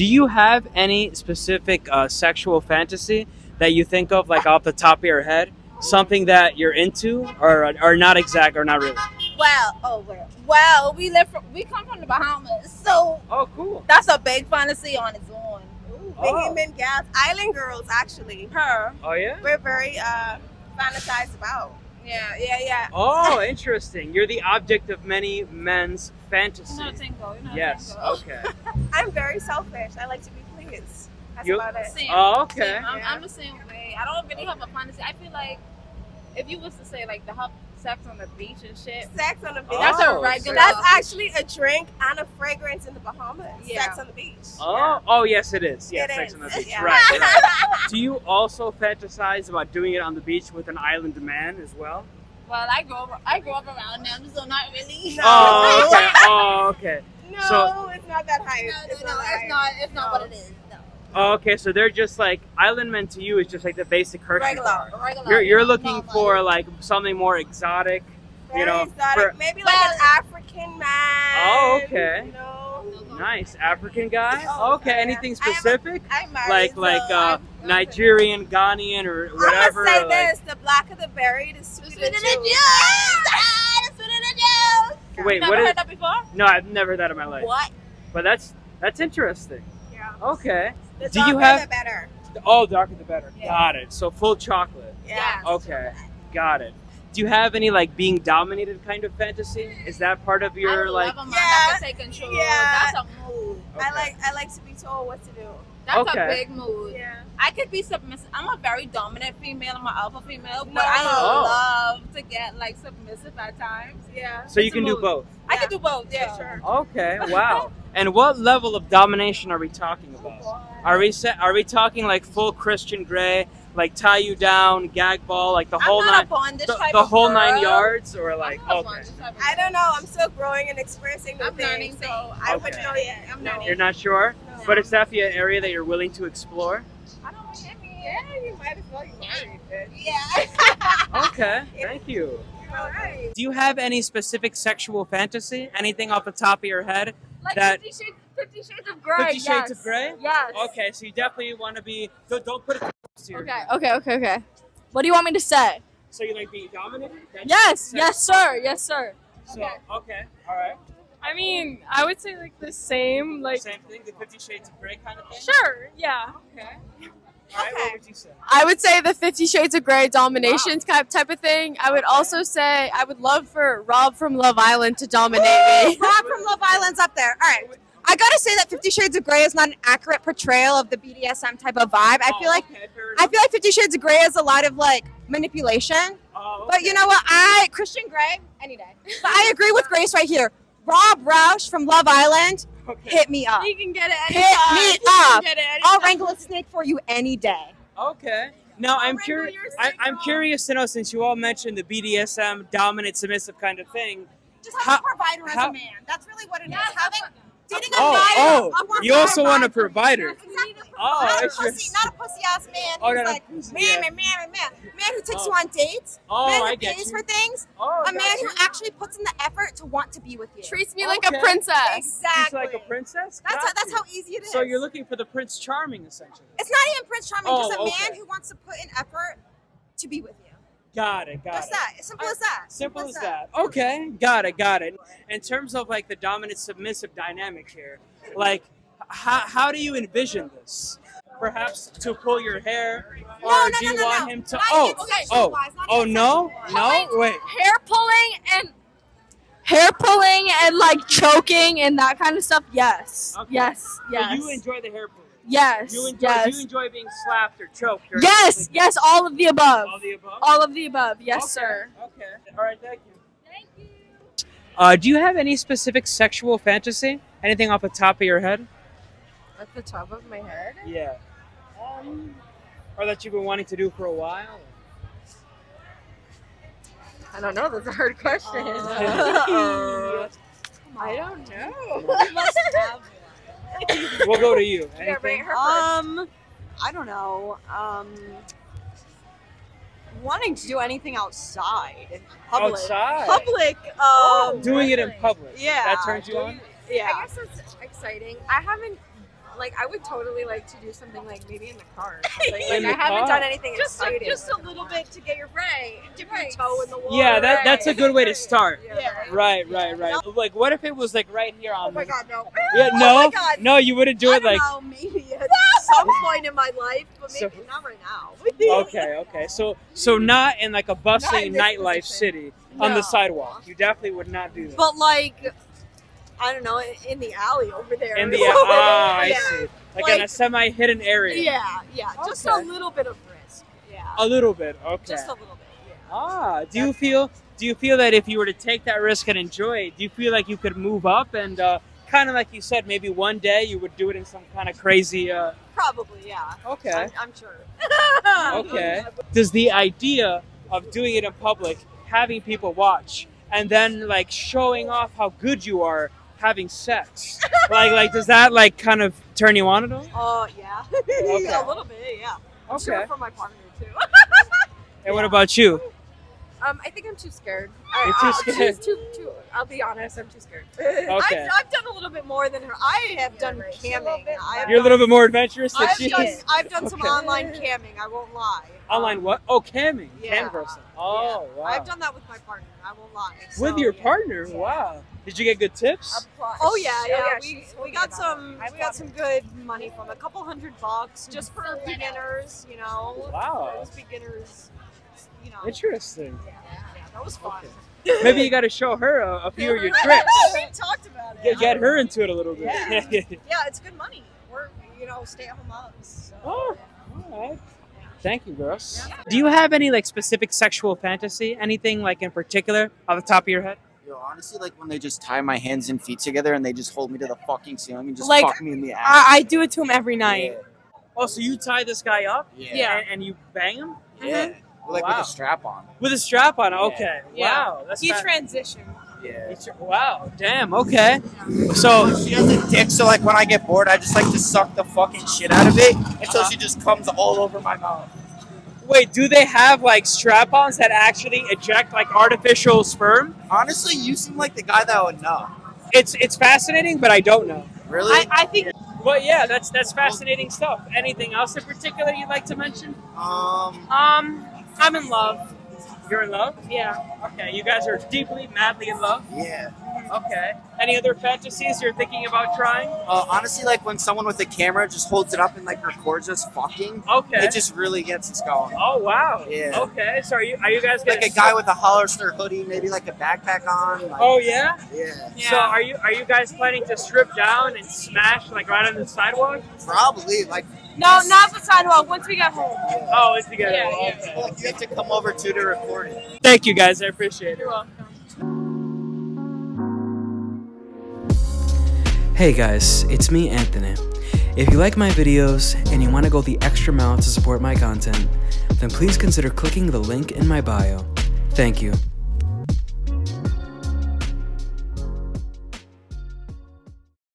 Do you have any specific uh, sexual fantasy that you think of, like off the top of your head? Something that you're into, or or not exact, or not really? Well, oh well, well, we live from we come from the Bahamas, so Oh, cool. that's a big fantasy on its own. Ooh, Oh. Gals, island girls, actually. Her, Oh yeah. We're very uh, fantasized about. Yeah, yeah, yeah. Oh, interesting. You're the object of many men's fantasies. You're not single. You're not Yes. single. Okay. I'm very selfish. I like to be pleased. That's You- about it. Same. Oh, okay. Same. I'm, Yeah. I'm the same way. I don't really have a fantasy. I feel like if you was to say like the have sex on the beach and shit, Sex on the beach. that's Oh, a regular. That's actually a drink and a fragrance in the Bahamas. Yeah. Sex on the beach. Oh, oh yes, it is. Yes, It Sex is. on the beach. Yeah. Right. right. Do you also fantasize about doing it on the beach with an island man as well? well, I grew up. I grew up around them, so not really. No. Oh, okay. Oh, okay. No, So- it's not that high. No, no, it's no, not that it's high. not. It's not what it is. No. Oh, okay. So they're just like island men to you is just like the basic Hershey Regular, bar. regular. You're you're looking normal. for like something more exotic. Very know, exotic. for- Maybe like Well- an African man. Oh, okay. You know, Nice African guy. Oh, Okay. yeah. Anything I am a- specific? I'm married. Like so like uh, I'm- Nigerian, Ghanaian, or whatever. I'm gonna say like- this: the blacker the berry, the The sweeter sweeter the the juice. juice. Ah, the sweeter the juice. Wait, Never what heard that before? No, I've never heard that in my life. What? But that's that's interesting. Yeah. Okay. The Do you have- the better? Oh, darker the better. Yeah. Got it. So full chocolate. Yeah. Okay, got it. Do you have any like being dominated kind of fantasy? Is that part of your would like? love a man Yeah. that can take control. Yeah. That's a mood. I like I like to be told what to do. That's Okay. a big mood. Yeah. I could be submissive. I'm a very dominant female. I'm an alpha female, but No. I Oh. love to get like submissive at times. Yeah. So you It's a can do mood. both. I can do both. Yeah. For sure. Okay. Wow. and what level of domination are we talking about? Oh, are we sa- are we talking like full Christian Grey, like tie you down, gag ball, like the I'm whole not nine, a bondage the, type the whole girl. nine yards, or like okay, bondage type of I don't know. I'm still growing and experiencing new I'm learning things, things. so I Okay. wouldn't know yet. I'm No. learning. you're not sure, No. But it's definitely an area that you're willing to explore. I don't want any. Yeah, you might as well. You married, bitch. Yeah. Okay, thank you. All right. Do you have any specific sexual fantasy? Anything off the top of your head? like That- Fifty Shades, Fifty Shades of Grey. Fifty Shades yes. of Grey? Yes. Okay, so you definitely want to be. Don't, don't put it close to your Okay, okay, okay, okay. What do you want me to say? So you like being dominated? That's Yes, yes, sir. Yes, sir. So okay, all right. I mean, I would say like the same, like Same thing, the Fifty Shades of Grey kind of thing. sure, yeah. Okay. All right. What would you say? I would say the Fifty Shades of Grey domination type type of thing. I would Okay. also say I would love for Rob from Love Island to dominate me. Rob from Love Island's up there. All right. I gotta say that Fifty Shades of Grey is not an accurate portrayal of the BDSM type of vibe. I feel oh, like Oh, okay, I feel like Fifty Shades of Grey is a lot of like manipulation. Oh, But you know what? I Christian Grey any day. But I agree with Grace right here. Rob Rausch from Love Island, okay. hit me up. You can get it Hit me You up. get it anytime. I'll wrangle a snake for you any day. Okay. Now I'm curious. I, snake I'm curious to know since you all mentioned the BDSM dominant submissive kind of thing. Just How- have a provider as how- a man. That's really what it is. Yes, Having dating a Oh, guy. oh, a provider- you also want a provider. Exactly. Oh, not, a it's your- pussy, not a pussy ass man Oh, who's no, no, like pussy, man, yeah. man, man, man, man, man who takes Oh. you on dates, Oh, man who I get pays you. for things, Oh, a man got who actually puts in the effort to want to be with you. Treats me like a princess. She's exactly. like a princess. That's how, that's how easy it is. So you're looking for the Prince Charming, essentially. It's not even Prince Charming, Oh, just a okay. man who wants to put in effort to be with you. Got it. Got Just it. that. It's simple uh, as that. Simple as that. Okay, got it, got it. In terms of like the dominant submissive dynamic here, like how, how do you envision this? Perhaps to pull your hair, or No, no, do you no, no, want him to? Not Oh, even oh, oh no, no, wait. Hair pulling and hair pulling and like choking and that kind of stuff. Yes. Okay. Yes. Yes. So you enjoy the hair pulling. yes. You enjoy. yes. Do you enjoy being slapped or choked? Or yes. Yes. All of the above. All of the above. All of the above. Yes, Okay, sir. Okay. All right. Thank you. Thank you. Uh, do you have any specific sexual fantasy? Anything off the top of your head? At the top of my head. Yeah. Um, or that you've been wanting to do for a while? I don't know. That's a hard question. Uh, I don't know. we'll go to you. Yeah, Anything? her. Um, I don't know. Um, wanting to do anything outside, public, Outside. public. Um, Doing it in public. yeah. That turns you on? Yeah. I guess it's exciting. I haven't Like I would totally like to do something like maybe in the car. Or something. In like the I haven't car. done anything Just, exciting. just a little bit to get your right, dip your toe in the water. Yeah, that, that's a good way to start. Yeah. Right, right, right. Like, what if it was like right here on? Oh my god, no. Yeah, Oh no, my God. no, you wouldn't do I it like. know, maybe at some point in my life, but maybe So- not right now. Okay, okay. So, so not in like a bustling nightlife position. city on the sidewalk. You definitely would not do that. But like, I don't know, in the alley over there. in the or ah, I yeah. see. Like, in a semi-hidden area. Yeah, yeah, just a little bit of risk. Yeah, A little bit. Okay. just a little bit. Yeah. Ah, do you feel? Do you feel that if you were to take that risk and enjoy it, do you feel like you could move up and uh, kind of like you said, maybe one day you would do it in some kind of crazy? Uh, Probably, yeah. okay. I'm, I'm sure. Okay. Does the idea of doing it in public, having people watch, and then like showing off how good you are having sex, like like does that like kind of turn you on at all? Oh yeah, Okay. a little bit. Yeah. Okay. Sure for my partner too. And what about you? Um, I think I'm too scared. You're I, too I'll scared. Too, too, I'll be honest. I'm too scared. Okay. I've, I've done a little bit more than her. I have done camming. I've You're a little bit more adventurous than I've she done, is. I've done some online camming. I won't lie. Online what? Oh, camming. Yeah. Canvassing. Oh, wow. I've done that with my partner. I won't lie. With your yeah. partner? Wow. Did you get good tips? Oh yeah, yeah. yeah, we, we got some we got some good money from a couple hundred bucks just for beginners. You know, Wow. those beginners. You know, Interesting. yeah, yeah that was fun. Maybe you got to show her a, a few of your tricks. we talked about it. Get, get her into it a little bit. Yeah. Yeah, it's good money. We're you know stay at home moms. So. oh, all right. Thank you, girls. Do you have any like specific sexual fantasy? Anything like in particular off the top of your head? Yo, honestly, like when they just tie my hands and feet together and they just hold me to the fucking ceiling and just Like, fuck me in the ass. I, I do it to him every night. Oh, so you tie this guy up? Yeah. Yeah. And, and you bang him Yeah. Like Wow. with a strap on. with a strap on? Okay. Yeah. Wow. That's He fa- transitioned. Yeah. It's- Wow. Damn. Okay. So She has a dick, so like when I get bored, I just like to suck the fucking shit out of it until Uh-huh. she just comes all over my mouth. Wait, do they have like strap-ons that actually eject like artificial sperm? Honestly, you seem like the guy that would know. It's it's fascinating, but I don't know. Really? I, I think But yeah, that's that's fascinating stuff. Anything else in particular you'd like to mention? um. um I'm in love. You're in love? Yeah. Okay, you guys are deeply, madly in love. Yeah. Okay. Any other fantasies you're thinking about trying? Uh, honestly, like when someone with a camera just holds it up and like records us fucking, Okay. it just really gets us going. Oh wow. Yeah. Okay. So are you are you guys Like gonna a guy with a Hollister hoodie, maybe like a backpack on. Like, Oh yeah. yeah. Yeah. So are you are you guys planning to strip down and smash like right on the sidewalk? Probably. Like, No, not the sidewalk. Once we get home. Oh, it's together. Yeah, yeah. Okay. you have to come over to to record it. Thank you guys. I appreciate it. You're welcome. Hey guys, it's me, Anthony. If you like my videos and you want to go the extra mile to support my content, then please consider clicking the link in my bio. Thank you.